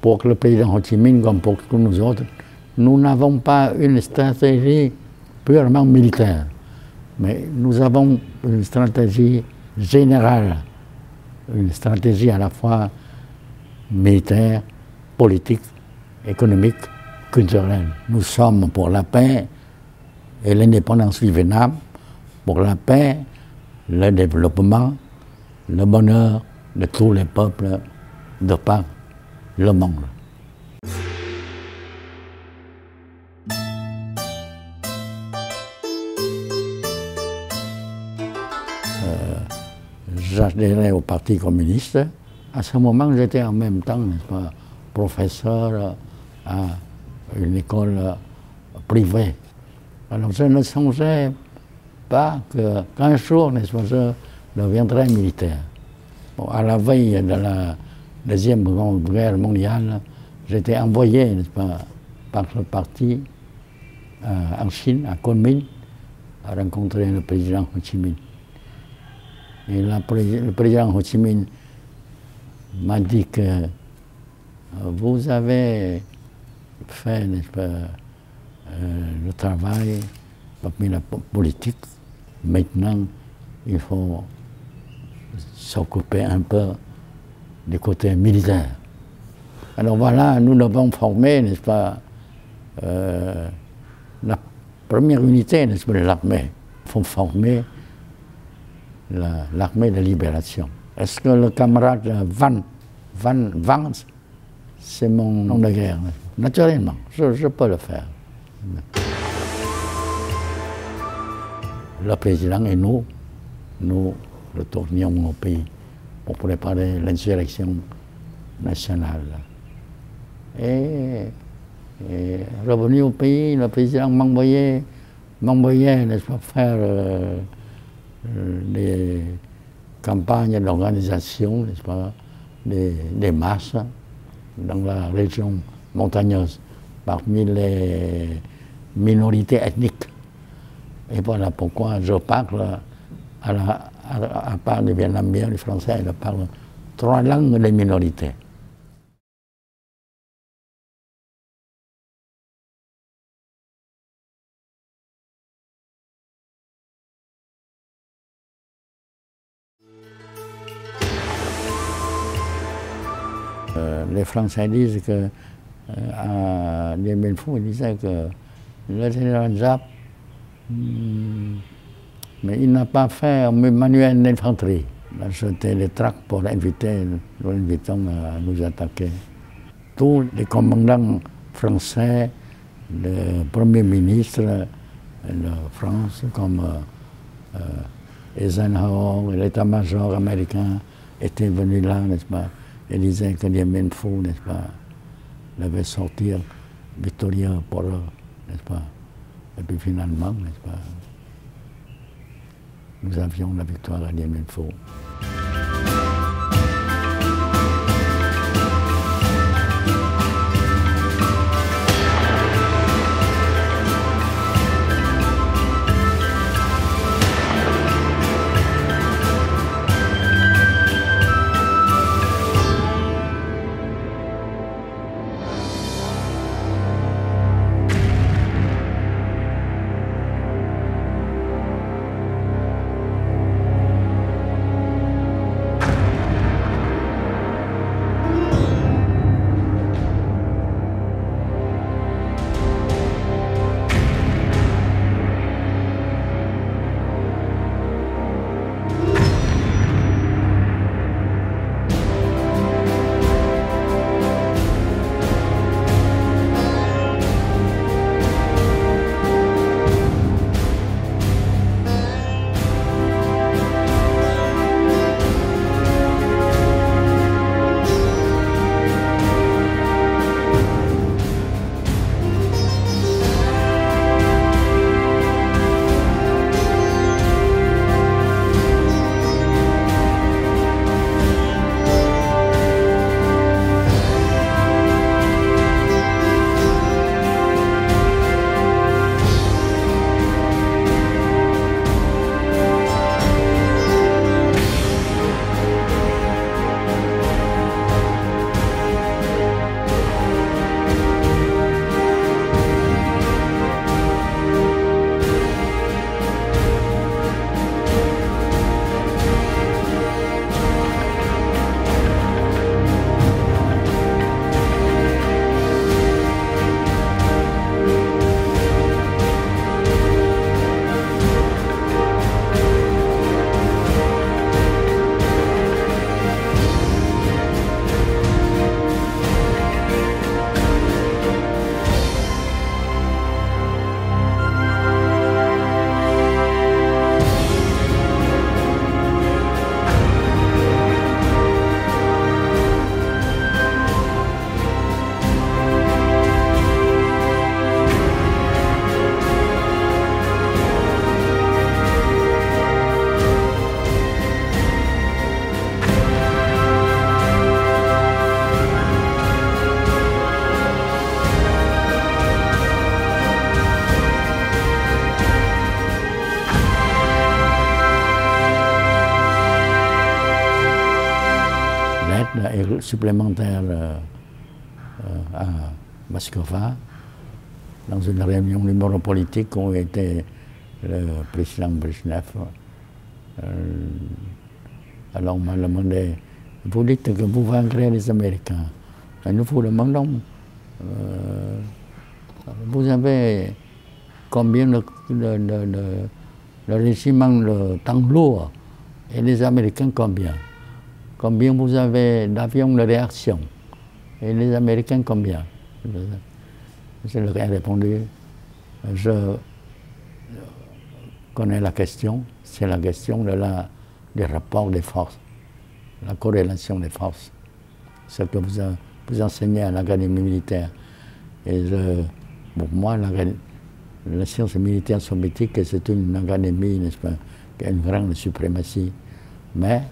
Pour le président Ho Chi Minh comme pour tous nous autres, nous n'avons pas une purement militaire, mais nous avons une stratégie générale, une stratégie à la fois militaire, politique, économique, culturelle. Nous sommes pour la paix et l'indépendance du Vietnam, pour la paix, le développement, le bonheur de tous les peuples de par le monde. J'adhérais au Parti communiste. À ce moment, j'étais en même temps pas, professeur à une école privée. Alors je ne songeais pas qu'un jour, je deviendrais militaire. À la veille de la Deuxième Guerre mondiale, j'étais envoyé pas, par le parti euh, en Chine, à Kunming, à rencontrer le président Ho Chi Minh. Et le président Ho Chi Minh m'a dit que euh, vous avez fait euh, le travail parmi la politique. Maintenant, il faut s'occuper un peu du côté militaire. Alors voilà, nous devons former, n'est-ce pas, euh, la première unité, n'est-ce pas, de l'armée. Il faut former l'armée de libération. Est-ce que le camarade Van, Van Vance, c'est mon nom de guerre? Naturellement, je, peux le faire. Le président et nous, nous retournions au pays pour préparer l'insurrection nationale. Et, revenu au pays, le président m'envoyait, m'envoyait, n'est-ce pas, faire euh, des campagnes d'organisation, des, masses dans la région montagneuse, parmi les minorités ethniques. Et voilà pourquoi je parle à, la, à part du vietnamien, du français, je parle trois langues des minorités. Euh, les Français disent que, euh, à Phu, ils disaient que le général Giap, hmm, mais il n'a pas fait un manuel d'infanterie. Il a jeté les tracts pour inviter, nous invitons à nous attaquer. Tous les commandants français, le Premier ministre de France, comme euh, Eisenhower, l'état-major américain, étaient venus là, n'est-ce pas, que Dien Bien Phu, n'est-ce pas, devait sortir victorieux pour eux, n'est-ce pas. Et puis finalement, n'est-ce pas, nous avions la victoire à Dien supplémentaire à Moscova, dans une réunion numéro politique où était le président Brezhnev. alors on m'a demandé, vous dites que vous vaincrez les Américains. Nous vous demandons, vous avez combien de, de temps lourd et les Américains combien? Combien vous avez d'avions de réaction? Et les Américains combien? Je leur ai répondu, je connais la question, c'est la question de la, des rapports des forces, la corrélation des forces, ce que vous, vous enseignez à l'académie militaire. Et pour moi, la science militaire soviétique, c'est une académie, n'est-ce pas, qui a une grande suprématie. Mais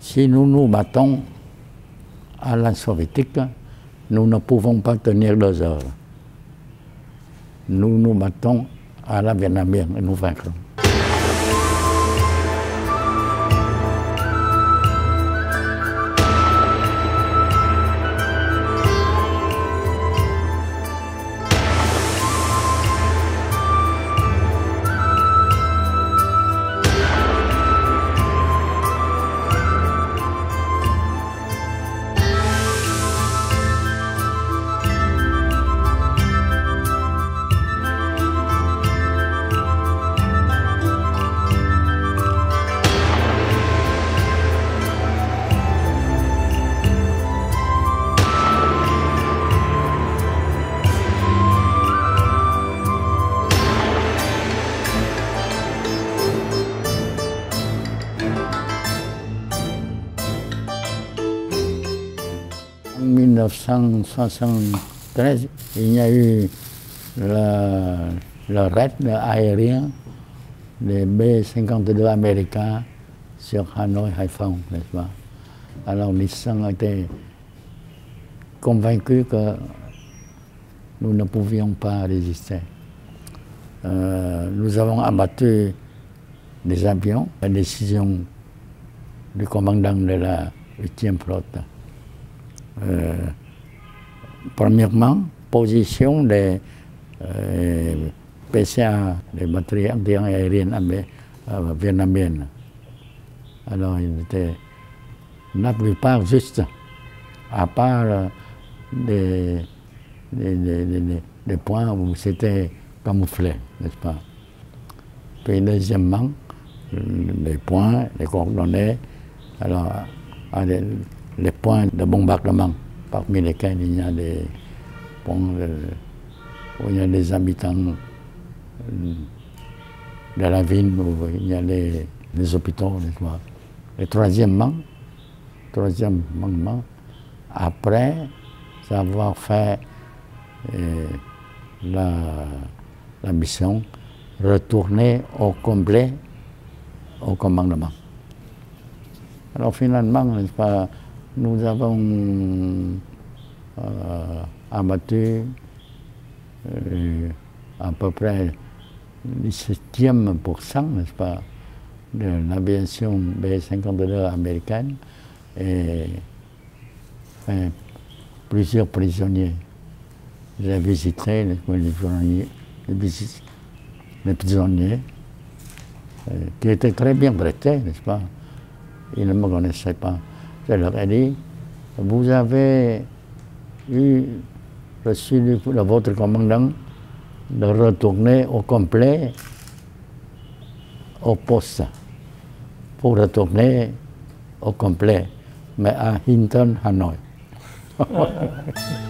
si nous nous battons à la soviétique, nous ne pouvons pas tenir deux heures. Nous nous battons à la vietnamienne et nous vaincrons. 1973, il y a eu le, raid aérien des B-52 américains sur Hanoi, Haiphong, n'est-ce pas? Alors Nissan était convaincu que nous ne pouvions pas résister. Euh, nous avons abattu des avions, la décision du commandant de la 8e flotte. Euh, premièrement, position des euh, PCA, des batteries anti-aériennes euh, vietnamiennes. Alors, il était la plupart juste, à part des, des, points où c'était camouflé, n'est-ce pas? Puis, deuxièmement, les points, les coordonnées, alors, les points de bombardement, parmi lesquels il y a des ponts, où il y a des habitants euh, de la ville, où il y a les, hôpitaux. Et troisièmement, troisièmement, après avoir fait euh, la, la mission, retourner au complet au commandement. Alors finalement, pas, nous avons euh, abattu euh, à peu près le 7e n'est-ce pas, de l'aviation B-52 américaine et plusieurs prisonniers. J'ai visité les, prisonniers, les prisonniers euh, qui étaient très bien traités, n'est-ce pas ils ne me connaissaient pas. Je leur ai dit, vous avez eu reçu de votre commandant de retourner au complet au poste pour retourner au complet, mais à Hinton, Hanoi.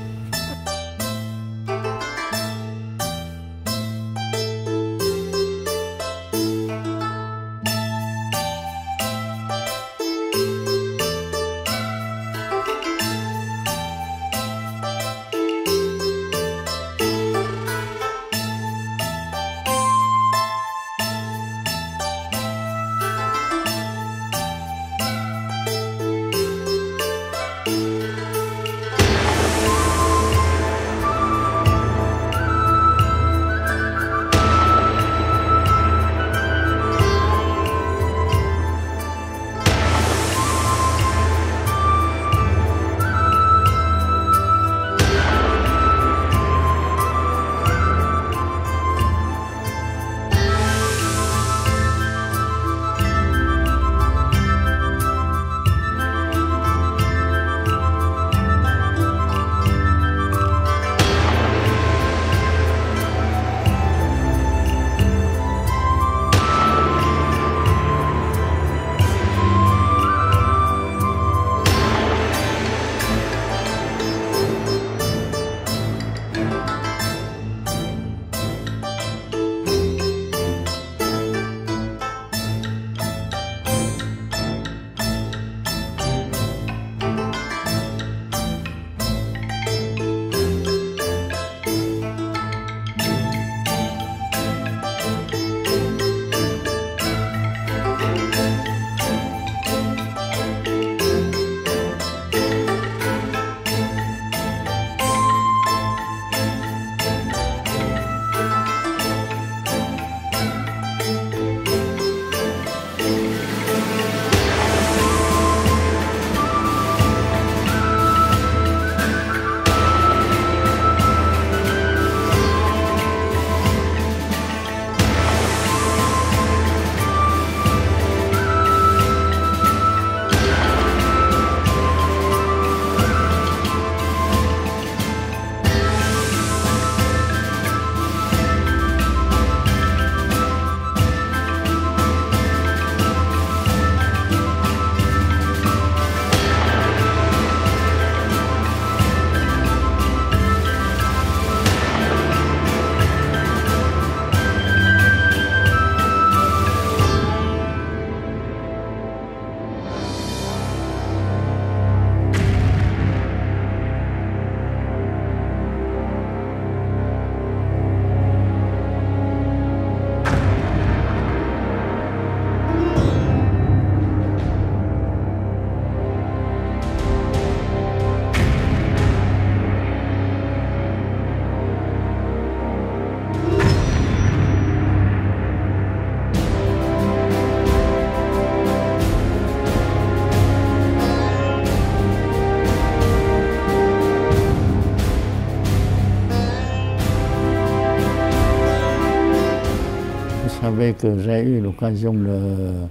que j'ai eu l'occasion de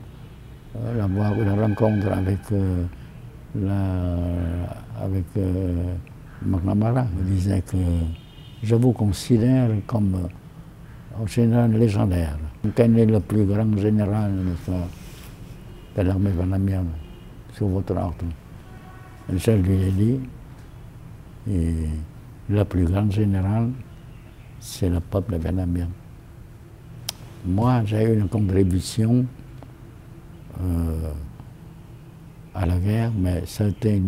voir une rencontre avec, avec McNamara. Il disait que je vous considère comme un général légendaire. Quel est le plus grand général de l'armée vietnamienne sur votre ordre? Je lui ai dit, le plus grand général, c'est le peuple vietnamien. Moi, j'ai eu une contribution euh, à la guerre, mais ça n'était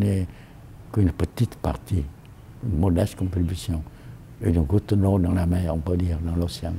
qu'une petite partie, une modeste contribution. Une goutte d'eau dans la mer, on peut dire, dans l'océan.